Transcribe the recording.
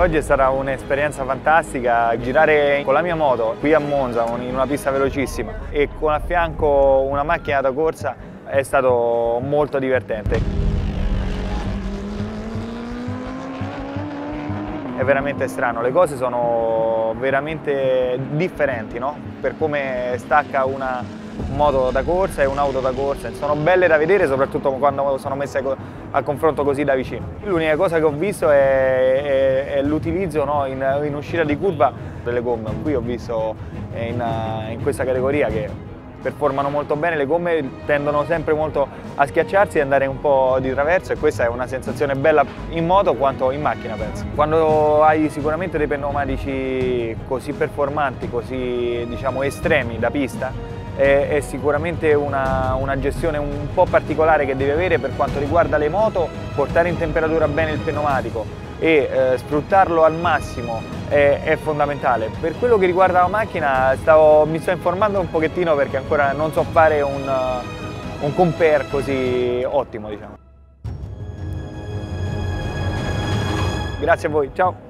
Oggi è stata un'esperienza fantastica, girare con la mia moto qui a Monza in una pista velocissima e con a fianco una macchina da corsa è stato molto divertente. è veramente strano, le cose sono veramente differenti no? per come stacca una moto da corsa e un'auto da corsa, sono belle da vedere soprattutto quando sono messe a confronto così da vicino. L'unica cosa che ho visto è, è, è l'utilizzo no? in, in, uscita di curva delle gomme, qui ho visto in, in questa categoria che performano molto bene, le gomme tendono sempre molto a schiacciarsi e andare un po' di traverso e questa è una sensazione bella in moto quanto in macchina penso. Quando hai sicuramente dei pneumatici così performanti, così diciamo estremi da pista, è, è sicuramente una, una, gestione un po' particolare che devi avere per quanto riguarda le moto, portare in temperatura bene il pneumatico e eh, sfruttarlo al massimo è, è, fondamentale. Per quello che riguarda la macchina stavo, mi sto informando un pochettino perché ancora non so fare un, un compare così ottimo. Diciamo. Grazie a voi, ciao!